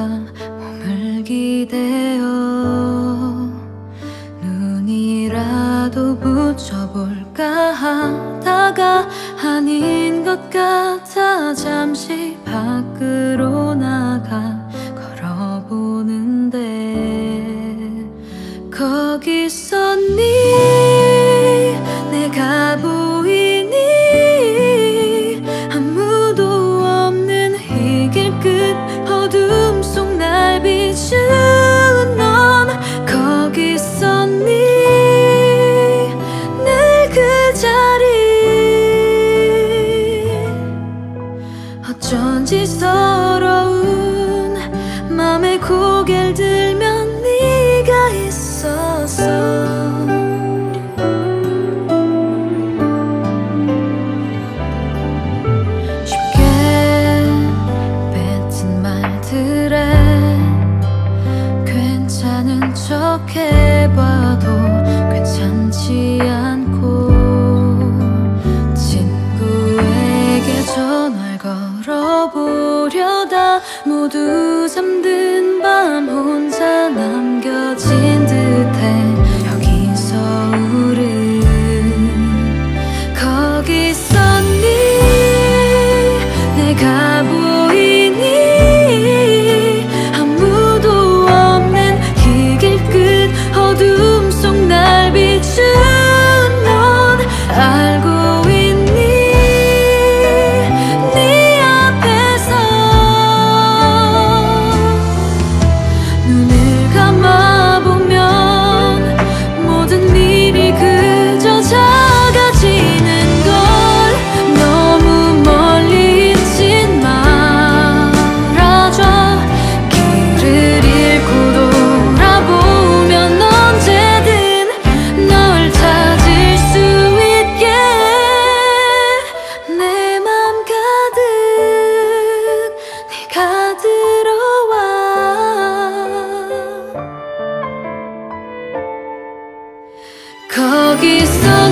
내가 몸을 기대어 눈이라도 붙여볼까 하다가 아닌 것 같아 잠시 밖으로 나가 걸어보는데 거기서 네 어쩐지 서러운 맘에 고개를 들면 네가 있었어 쉽게 뱉은 말들에 괜찮은 척 해봐도 괜찮지 않고 친구에게 전화를 걸어보려다 모두 잠든 밤 혼자 거기서